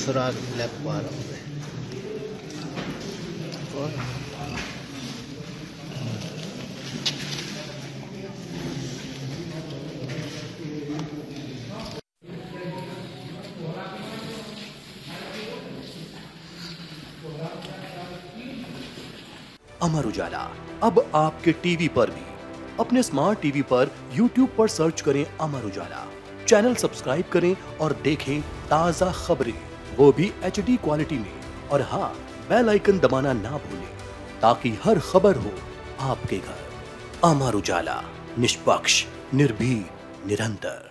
सुराग लैप पा रहा हूँ अमर उजाला, अब आपके टीवी पर भी। अपने स्मार्ट टीवी पर यूट्यूब पर सर्च करें अमर उजाला। चैनल सब्सक्राइब करें और देखें ताज़ा खबरें, वो भी HD क्वालिटी में। और हाँ बेल आइकन दबाना ना भूलें, ताकि हर खबर हो आपके घर। अमर उजाला, निष्पक्ष निर्भी निरंतर।